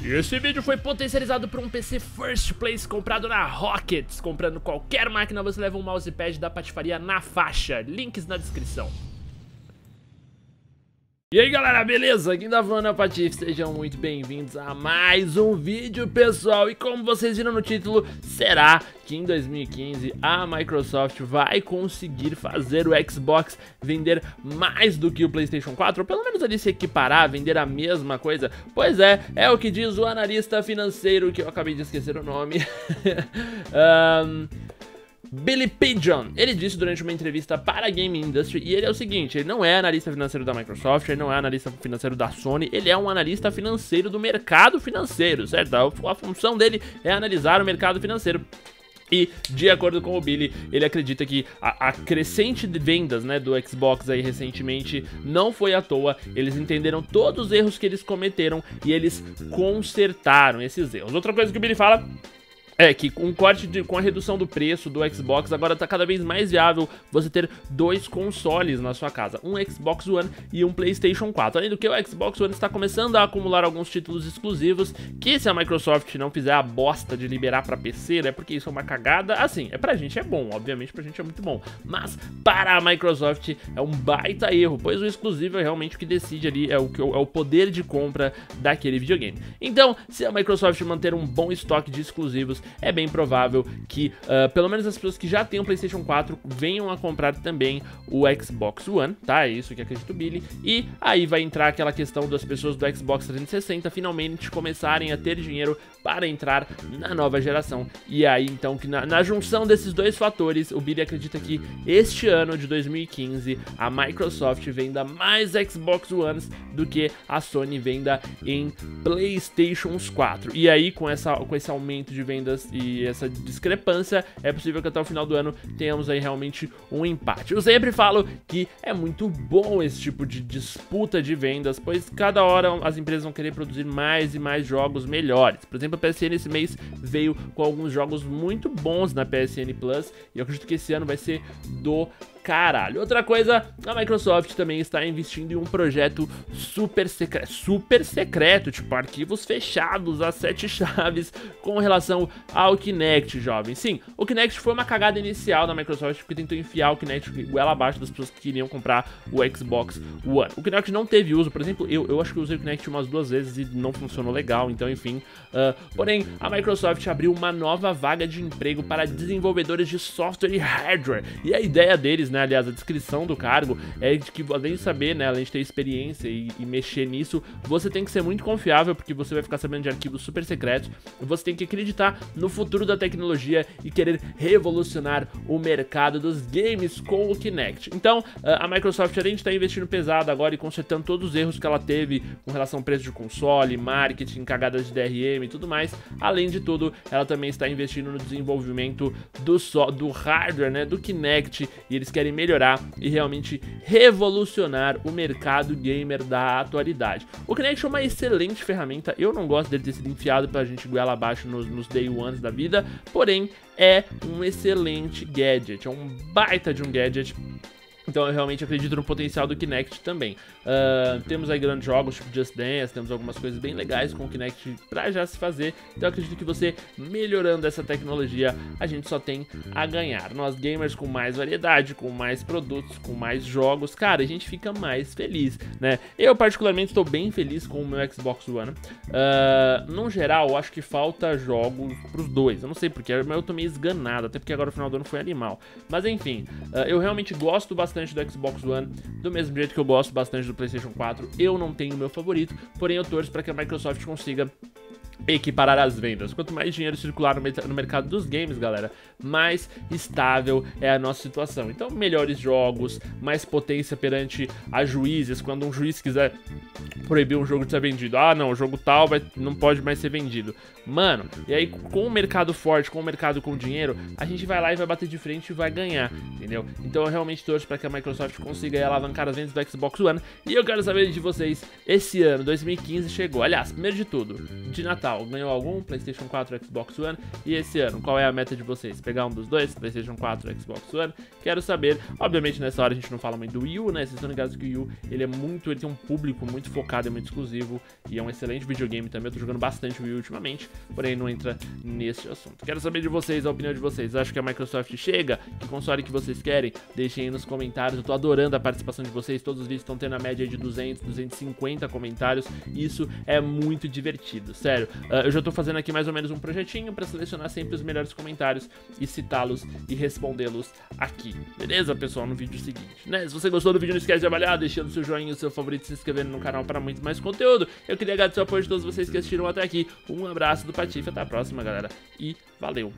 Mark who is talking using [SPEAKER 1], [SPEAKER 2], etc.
[SPEAKER 1] E esse vídeo foi potencializado por um PC First Place comprado na Rockets. Comprando qualquer máquina você leva um mousepad da patifaria na faixa. Links na descrição. E aí galera, beleza? Aqui da Vana Patife, sejam muito bem-vindos a mais um vídeo pessoal E como vocês viram no título, será que em 2015 a Microsoft vai conseguir fazer o Xbox vender mais do que o Playstation 4? Ou pelo menos ali se equiparar, vender a mesma coisa? Pois é, é o que diz o analista financeiro, que eu acabei de esquecer o nome um... Billy Pigeon, ele disse durante uma entrevista para a Game Industry, e ele é o seguinte, ele não é analista financeiro da Microsoft, ele não é analista financeiro da Sony, ele é um analista financeiro do mercado financeiro, certo? A, função dele é analisar o mercado financeiro. E, de acordo com o Billy, ele acredita que a, a, crescente de vendas né, do Xbox aí recentemente não foi à toa. Eles entenderam todos os erros que eles cometeram e eles consertaram esses erros. Outra coisa que o Billy fala é, que com um corte de, com a redução do preço do Xbox, agora tá cada vez mais viável você ter dois consoles na sua casa, um Xbox One e um PlayStation 4. Além do que o Xbox One está começando a acumular alguns títulos exclusivos, que se a Microsoft não fizer a bosta de liberar para PC, né, porque isso é uma cagada, assim, é pra gente é bom, obviamente pra gente é muito bom, mas para a Microsoft é um baita erro, pois o exclusivo é realmente o que decide ali, é o, é o poder de compra daquele videogame. Então, se a Microsoft manter um bom estoque de exclusivos, é bem provável que uh, pelo menos as pessoas que já têm o PlayStation 4 venham a comprar também o Xbox One, tá? É isso que acredito Billy. E aí vai entrar aquela questão das pessoas do Xbox 360 finalmente começarem a ter dinheiro para entrar na nova geração. E aí então que na, na junção desses dois fatores, o Billy acredita que este ano de 2015 a Microsoft venda mais Xbox Ones do que a Sony venda em PlayStations 4. E aí com essa com esse aumento de vendas e essa discrepância, é possível que até o final do ano tenhamos aí realmente um empate. Eu sempre falo que é muito bom esse tipo de disputa de vendas, pois cada hora as empresas vão querer produzir mais e mais jogos melhores. Por exemplo, a PSN esse mês veio com alguns jogos muito bons na PSN Plus, e eu acredito que esse ano vai ser do caralho. Outra coisa, a Microsoft também está investindo em um projeto super secreto, super secreto, tipo arquivos fechados a sete chaves com relação ao Kinect, jovem. Sim, o Kinect foi uma cagada inicial da Microsoft porque tentou enfiar o Kinect goela abaixo das pessoas que queriam comprar o Xbox One. O Kinect não teve uso, por exemplo, eu, eu acho que usei o Kinect umas duas vezes e não funcionou legal, então enfim. Uh, porém, a Microsoft abriu uma nova vaga de emprego para desenvolvedores de software e hardware. E a ideia deles, né, né? Aliás, a descrição do cargo é de que, além de saber, né? Além de ter experiência e, e, mexer nisso, você tem que ser muito confiável, porque você vai ficar sabendo de arquivos super secretos. Você tem que acreditar no futuro da tecnologia e querer revolucionar o mercado dos games com o Kinect. Então, a Microsoft, além de estar investindo pesado agora e consertando todos os erros que ela teve com relação ao preço de console, marketing, cagadas de DRM e tudo mais, além de tudo, ela também está investindo no desenvolvimento do, so do hardware, né? Do Kinect. E eles querem querem melhorar e realmente revolucionar o mercado gamer da atualidade. O Kinect é uma excelente ferramenta, eu não gosto dele ter sido enfiado pra gente goela abaixo nos, nos day ones da vida, porém é um excelente gadget, é um baita de um gadget então eu realmente acredito no potencial do Kinect também. Uh, temos aí grandes jogos tipo Just Dance, temos algumas coisas bem legais com o Kinect pra já se fazer. Então eu acredito que você melhorando essa tecnologia, a gente só tem a ganhar. Nós gamers com mais variedade, com mais produtos, com mais jogos, cara, a gente fica mais feliz, né? Eu particularmente estou bem feliz com o meu Xbox One. Uh, no geral, acho que falta jogos pros dois. Eu não sei porque, mas eu tô meio esganado, até porque agora o final do ano foi animal. Mas enfim, uh, eu realmente gosto bastante bastante do Xbox One, do mesmo jeito que eu gosto bastante do PlayStation 4. Eu não tenho o meu favorito, porém eu torço para que a Microsoft consiga equiparar as vendas. Quanto mais dinheiro circular no, mercado dos games, galera, mais estável é a nossa situação. Então, melhores jogos, mais potência perante a juízes. Quando um juiz quiser proibir um jogo de ser vendido, ah, não, o jogo tal vai, não pode mais ser vendido. Mano, e aí com o mercado forte, com o mercado com dinheiro, a gente vai lá e vai bater de frente e vai ganhar, entendeu? Então eu realmente torço para que a Microsoft consiga alavancar as vendas do Xbox One. E eu quero saber de vocês, esse ano, 2015, chegou. Aliás, primeiro de tudo, de Natal ganhou algum? PlayStation 4, Xbox One? E esse ano, qual é a meta de vocês? Pegar um dos dois? PlayStation 4, Xbox One? Quero saber. Obviamente, nessa hora a gente não fala muito do Wii U, né? Vocês estão ligados que o Wii U, ele é muito, ele tem um público muito focado, é muito exclusivo e é um excelente videogame também. Eu tô jogando bastante Wii ultimamente, porém não entra neste assunto. Quero saber de vocês, a opinião de vocês. Acho que a Microsoft chega? Que console que vocês querem? Deixem aí nos comentários. Eu tô adorando a participação de vocês. Todos os vídeos estão tendo a média de 200, 250 comentários. Isso é muito divertido, sério. Uh, eu já tô fazendo aqui mais ou menos um projetinho para selecionar sempre os melhores comentários e citá-los e respondê-los aqui. Beleza, pessoal? No vídeo seguinte, né? Se você gostou do vídeo, não esquece de avaliar, deixando seu joinha, seu favorito, se inscrevendo no canal para muito mais conteúdo. Eu queria agradecer o apoio de todos vocês que assistiram até aqui. Um abraço do Patife, até a próxima, galera. E valeu!